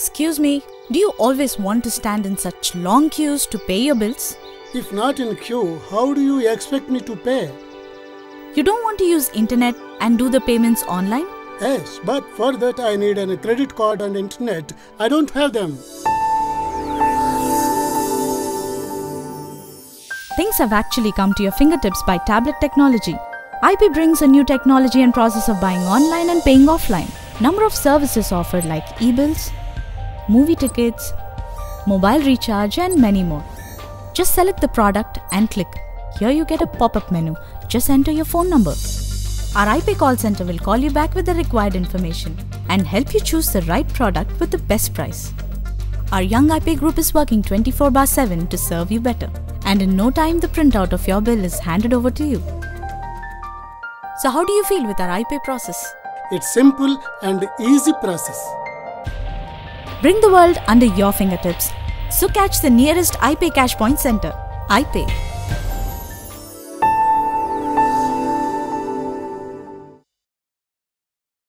Excuse me, do you always want to stand in such long queues to pay your bills? If not in queue, how do you expect me to pay? You don't want to use internet and do the payments online? Yes, but for that I need a credit card and internet. I don't have them. Things have actually come to your fingertips by tablet technology. iPay brings a new technology and process of buying online and paying offline. Number of services offered like e-bills, movie tickets, mobile recharge and many more. Just select the product and click. Here you get a pop-up menu. Just enter your phone number. Our iPay call center will call you back with the required information and help you choose the right product with the best price. Our Young iPay group is working 24 by 7 to serve you better. And in no time, the printout of your bill is handed over to you. So, how do you feel with our iPay process? It's simple and easy process. Bring the world under your fingertips. So, catch the nearest iPay Cash Point Center. iPay